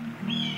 うん